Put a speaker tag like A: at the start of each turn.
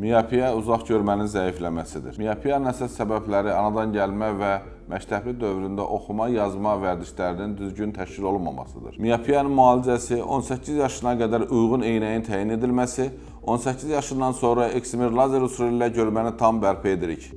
A: Miyopiya uzaq görmənin zəifləməsidir. Miyopiyanın əsas səbəbləri anadan gəlmə və məktəbli dövründə oxuma, yazma vərdişlərinin düzgün təşkil olunmamasıdır. Miyopiyanın müalicəsi 18 yaşına qədər uyğun eynəyin təyin edilməsi, 18 yaşından sonra eksimer lazer üsulu ilə görməni tam bərpa edirik.